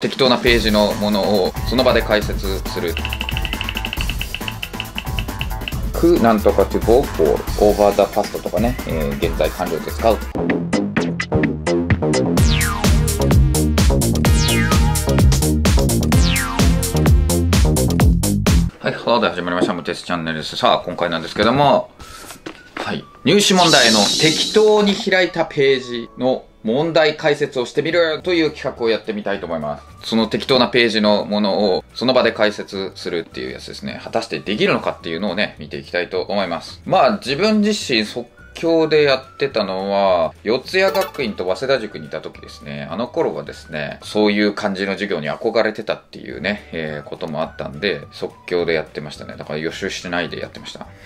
適当なページのものをその場で解説する。くなんとか to vote for over the past とかね、えー現在完了で使う。はい、ハローで始まりました。ムテスチャンネルです。さあ、今回なんですけども、はい。入試問題の適当に開いたページの問題解説をしてみるという企画をやってみたいと思います。その適当なページのものをその場で解説するっていうやつですね。果たしてできるのかっていうのをね、見ていきたいと思います。まあ、自分自身即興でやってたのは、四谷学院と早稲田塾にいた時ですね。あの頃はですね、そういう感じの授業に憧れてたっていうね、えーこともあったんで、即興でやってましたね。だから予習してないでやってました。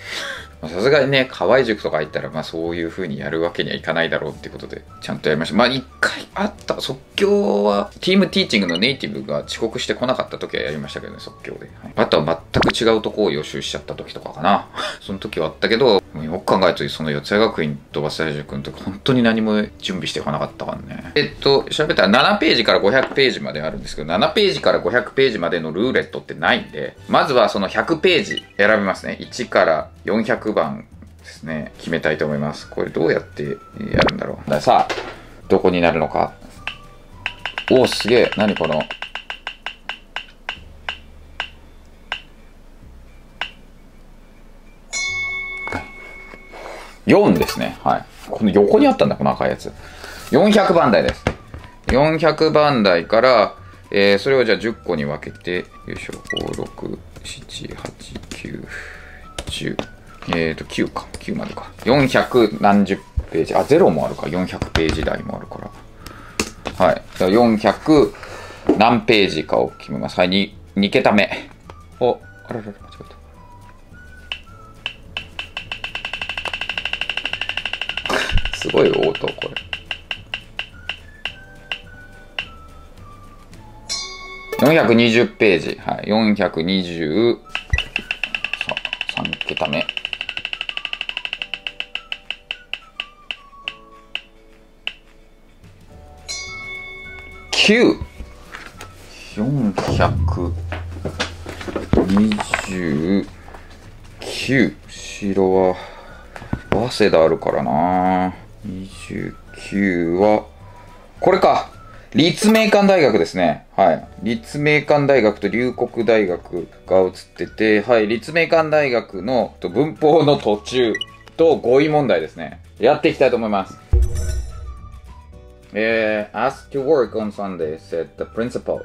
さすがにね、河合塾とか行ったら、まあそういう風にやるわけにはいかないだろうっていうことで、ちゃんとやりました。まあ一回あった、即興は、ティームティーチングのネイティブが遅刻してこなかった時はやりましたけどね、即興で。はいあとは全く違うとこを予習しちゃった時とかかな。その時はあったけど、よく考えると、その四谷学院と早稲田塾の時、本当に何も準備してこなかったからね。えっと、調べたら7ページから500ページまであるんですけど、7ページから500ページまでのルーレットってないんで、まずはその100ページ選びますね。1から400番ですね、決めたいと思います。これどうやってやるんだろう。さあ、どこになるのか。おお、すげえ。何この。4ですね。はい。この横にあったんだ、この赤いやつ。400番台です。400番台から、えー、それをじゃあ10個に分けて、よいしょ、5、6、7、8、9、10、えーと、9か。9までか。400何十ページ。あ、0もあるか。400ページ台もあるから。はい。だから400何ページかを決めます。はい、2、2桁目。お、あららら、すごい音、これ。420ページ。はい。420、さあ、3桁目。9。429。白は、早稲田あるからな29は、これか立命館大学ですね。はい。立命館大学と龍谷大学が映ってて、はい。立命館大学の文法の途中と語彙問題ですね。やっていきたいと思います。えー、asked to work on Sunday, said the principal.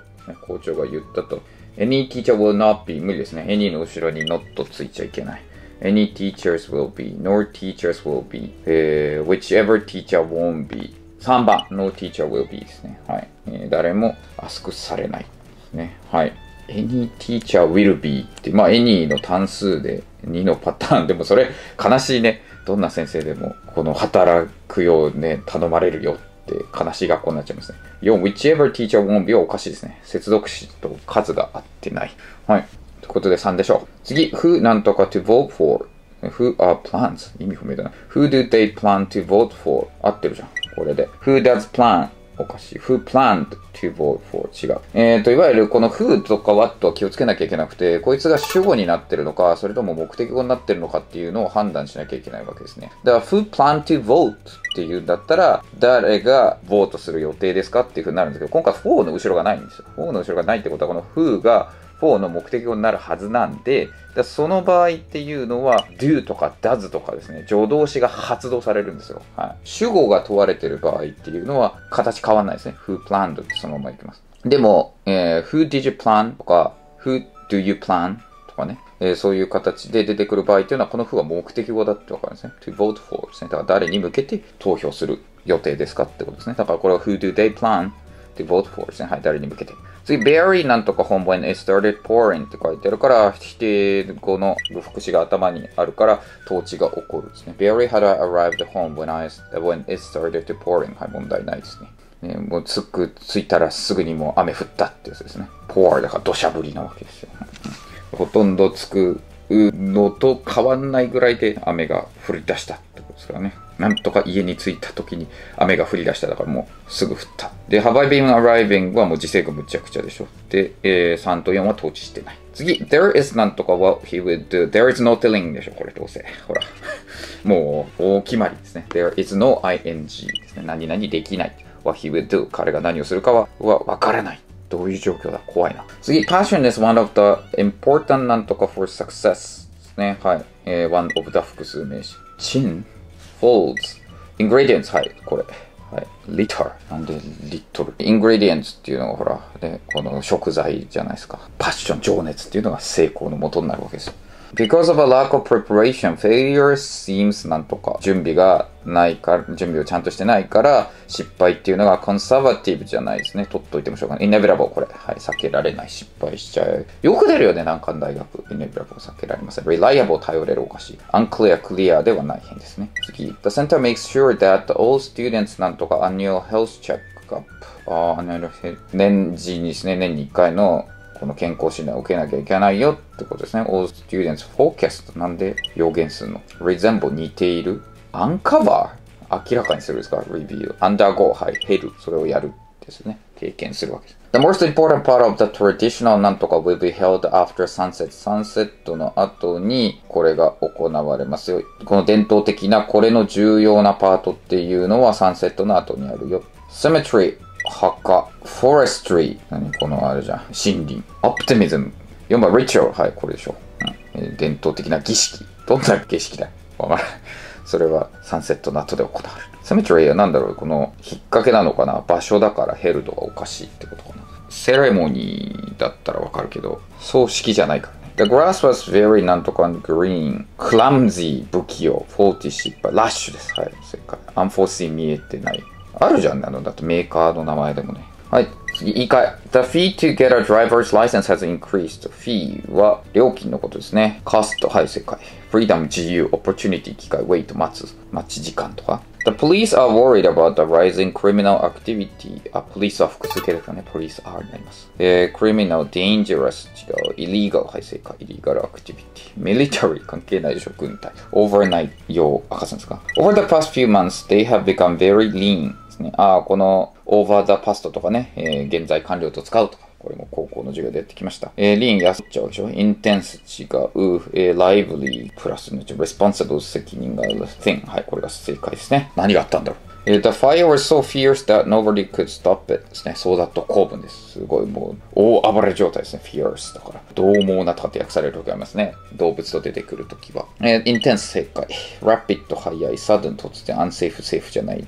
校長が言ったと。Any teacher will not be 無理ですね。any の後ろに not ついちゃいけない。Any teachers will be, nor teachers will be, えー whichever teacher won't be. 3番、no teacher will be ですね。はい。えー誰もアスクされないね。はい。any teacher will be って、まあ any の単数で2のパターン。でもそれ悲しいね。どんな先生でもこの働くようね、頼まれるよって悲しい学校になっちゃいますね。4、whichever teacher won't be はおかしいですね。接続詞と数が合ってない。はい。ということで3でしょう。次、who なんとか to vote for。who are plans? 意味不明だな。who do they plan to vote for? 合ってるじゃん。これで。who does plan? おかしい。who planned to vote for? 違う。えーと、いわゆるこの who とか what は気をつけなきゃいけなくて、こいつが主語になってるのか、それとも目的語になってるのかっていうのを判断しなきゃいけないわけですね。だから、who plan to vote っていうんだったら、誰がボートする予定ですか？っていう風になるんですけど、今回 for の後ろがないんですよ。for の後ろがないってことは、この who が方の目的語になるはずなんで、その場合っていうのは do とか does とかですね、助動詞が発動されるんですよ。はい。主語が問われてる場合っていうのは形変わんないですね。who planned ってそのままいきます。でも、えー who did you plan とか who do you plan とかね、えーそういう形で出てくる場合っていうのは、この who は目的語だってわかるんですね。to vote for ですね。だから誰に向けて投票する予定ですかってことですね。だからこれは who do they plan to vote for ですね。はい、誰に向けて。次、very なんとか本文 it started pouring って書いてあるから、否定語の副詞が頭にあるから、統治が起こるですね。very had arrived home when, I, when it started to pouring はい、問題ないですね。ね、もうつく、着いたらすぐにもう雨降ったってやつですね。pour だから土砂降りなわけですよ。ほとんど着くのと変わんないぐらいで雨が降り出したってことですからね。なんとか家に着いた時に雨が降り出しただからもうすぐ降った。で、Have I been arriving はもう時勢がむちゃくちゃでしょ。で、えー、3と4は統治してない。次、There is なんとか what he would do. There is no telling でしょ、これどうせ。ほら。もう、大決まりですね。There is no ing ですね。何々できない。what he would do. 彼が何をするかは、は分からない。どういう状況だ？怖いな。次、passion is one of the important なんとか for success ですね。はい。えー、one of the 複数名詞。chin, folds, ingredients はい、これ。はい。liter なんでリットル？ingredients っていうのはほら、ね、この食材じゃないですか。パッション、情熱っていうのが成功のもとになるわけですよ。Because of a lack of preparation, failure seems なんとか準備がないから、準備をちゃんとしてないから失敗っていうのが conservative じゃないですね。取っといてもしょうがない。inevitable これ。はい。避けられない。失敗しちゃう。よく出るよね。難関大学。inevitable 避けられません。reliable 頼れるおかしい。unclear クリアではない変ですね。次。The center makes sure that all students なんとか annual health check up ああ、年次にですね、年に1回のこの健康診断を受けなきゃいけないよってことですね。all students forecast なんで予言するの？resemble 似ている uncover 明らかにするですか？Review undergo はい減るそれをやるですね。経験するわけです。The most important part of the traditional なんとか will be held after sunset. サンセットの後にこれが行われますよ。この伝統的なこれの重要なパートっていうのはサンセットの後にあるよ。Cemetery 墓、forestry、何このあれじゃん、森林、optimism、4番 ritual、はい、これでしょ。うん、伝統的な儀式。どんな儀式だ？わからない。それはサンセットの後で行われる。セメトリーは何だろう？この引っ掛けなのかな？場所だからヘルドがおかしいってことかな？セレモニーだったらわかるけど、葬式じゃないからね。The grass was very なんとか green, clumsy 不器用、40失敗、ラッシュです。はい、正解。unforeseen 見えてない。あるじゃん、あの、だってメーカーの名前でもね。はい。次、言い換え。The fee to get a driver's license has increased. fee は料金のことですね。cost、はい、正解。freedom、自由、opportunity、機会、wait、待つ、待ち時間とか。The police are worried about the rising criminal activity. あ、police は複数形ですかね。police are になります。えー、criminal, dangerous 違う。illegal はい、正解。illegal activity. military 関係ないでしょ。軍隊。overnight 用赤さんですか。Over the past few months, they have become very lean. ですね。あ、この over the past とかね、えー、現在完了と使うとか。これも高校の授業でやってきました。えー、リン安っちゃうでしょ ?intense 違う、えー、lively プラスの responsible 責任がある thing。はい、これが正解ですね。何があったんだろう？The fire was so fierce that nobody could stop it ですね。そうだと公文です。すごいもう、大暴れ状態ですね。fierce だから。獰猛なとかって訳される時ありますね。動物と出てくるときは。えー、intense 正解。rapid 早い。sudden 突然。unsafe セーフじゃない。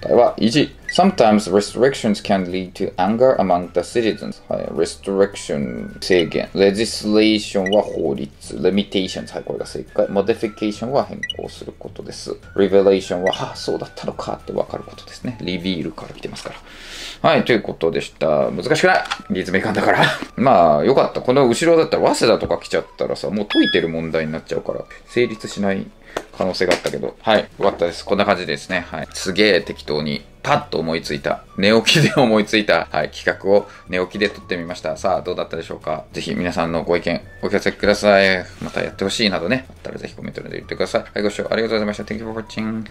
答えは1。Sometimes restrictions can lead to anger among the citizens. はい、restriction 制限。legislation は法律。limitations はい、これが正解。modification は変更することです。revelation は、はあ、そうだったのかってわかることですね。reveal から来てますから。はい、ということでした。難しくない立命館だから。まあ、よかった。この後ろだったら、早稲田とか来ちゃったらさ、もう解いてる問題になっちゃうから、成立しない可能性があったけど、はい、よかったです。こんな感じですね。はい。すげえ適当に、パッと思いついた、寝起きで思いついた、はい、企画を寝起きで撮ってみました。さあ、どうだったでしょうか？ぜひ皆さんのご意見、お聞かせください。またやってほしいなどね、あったらぜひコメントで言ってください。はい、ご視聴ありがとうございました。Thank you for watching.